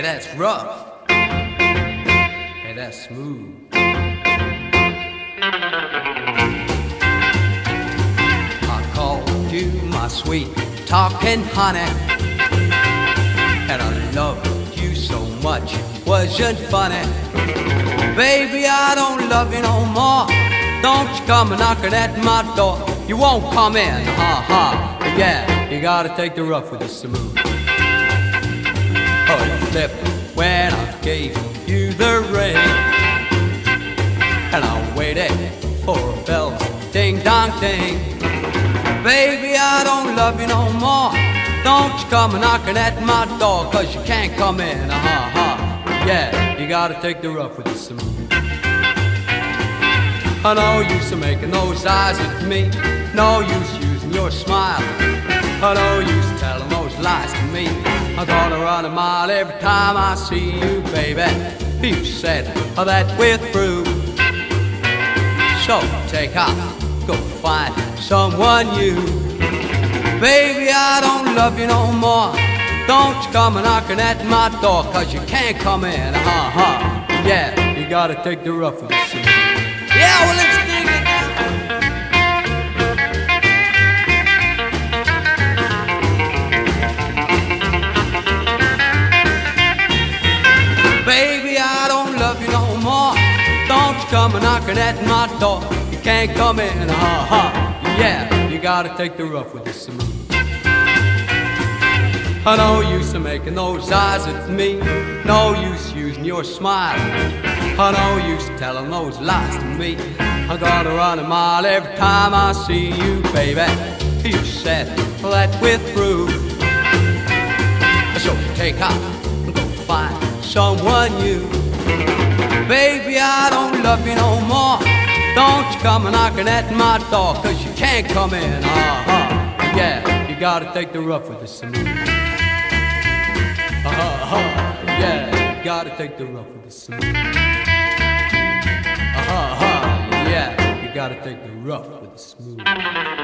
Hey, that's rough. Hey, that's smooth. I called you my sweet talking honey, and I loved you so much. Wasn't funny, baby. I don't love you no more. Don't you come knocking at my door. You won't come in, ha ha. Yeah, you gotta take the rough with the smooth. Oh, you when I gave you the ring, and I waited for a bell, ding dong ding. Baby, I don't love you no more. Don't you come knocking at my door, cause you can't come in, ha ha. Yeah, you gotta take the rough with the smooth. I no use of making those eyes at me. No use using your smile. No use telling lies to me. I'm gonna run a mile every time I see you, baby. You said that we're through. So take off, go find someone new. Baby, I don't love you no more. Don't you come knocking at my door, cause you can't come in, ha ha. Yeah, you gotta take the rough the. Yeah, well, let's love you no more. Don't you come knocking at my door. You can't come in, ha ha. Yeah, you gotta take the rough with the smooth. I no use of making those eyes at me. No use using your smile. I no use telling those lies to me. I gotta run a mile every time I see you, baby. You said that we're through. So take off and go find someone new. Baby, I don't love you no more. Don't you come knocking at my door, cause you can't come in. Uh-huh. Yeah, you gotta take the rough with the smooth. Uh-huh. Yeah, you gotta take the rough with the smooth. Uh-huh. Yeah, you gotta take the rough with the smooth.